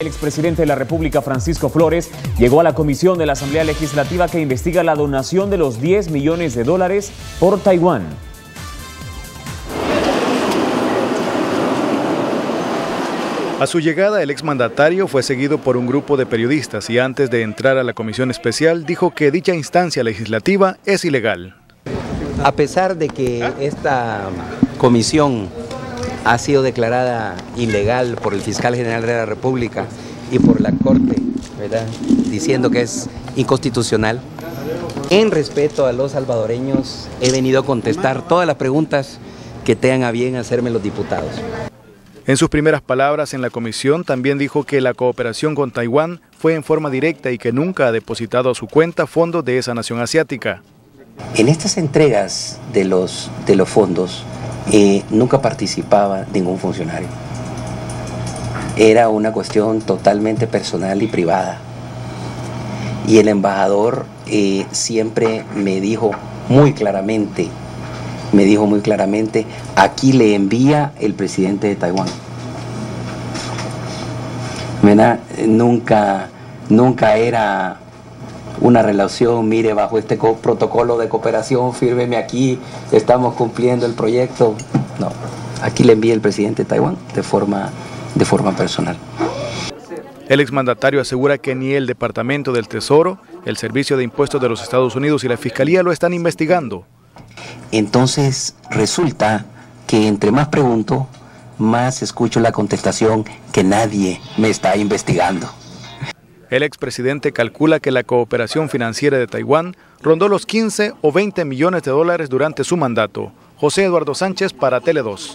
El expresidente de la República, Francisco Flores, llegó a la comisión de la Asamblea Legislativa que investiga la donación de los 10 millones de dólares por Taiwán. A su llegada, el exmandatario fue seguido por un grupo de periodistas y antes de entrar a la comisión especial dijo que dicha instancia legislativa es ilegal. A pesar de que esta comisión ha sido declarada ilegal por el fiscal general de la República y por la Corte, ¿verdad? diciendo que es inconstitucional. En respeto a los salvadoreños, he venido a contestar todas las preguntas que tengan a bien hacerme los diputados. En sus primeras palabras en la comisión también dijo que la cooperación con Taiwán fue en forma directa y que nunca ha depositado a su cuenta fondos de esa nación asiática. En estas entregas de los, de los fondos, eh, nunca participaba ningún funcionario. Era una cuestión totalmente personal y privada. Y el embajador eh, siempre me dijo muy claramente, me dijo muy claramente, aquí le envía el presidente de Taiwán. Nunca, nunca era una relación, mire, bajo este protocolo de cooperación, fírmeme aquí, estamos cumpliendo el proyecto. No, aquí le envía el presidente de Taiwán de forma, de forma personal. El exmandatario asegura que ni el Departamento del Tesoro, el Servicio de Impuestos de los Estados Unidos y la Fiscalía lo están investigando. Entonces resulta que entre más pregunto, más escucho la contestación que nadie me está investigando. El expresidente calcula que la cooperación financiera de Taiwán rondó los 15 o 20 millones de dólares durante su mandato. José Eduardo Sánchez para Tele 2.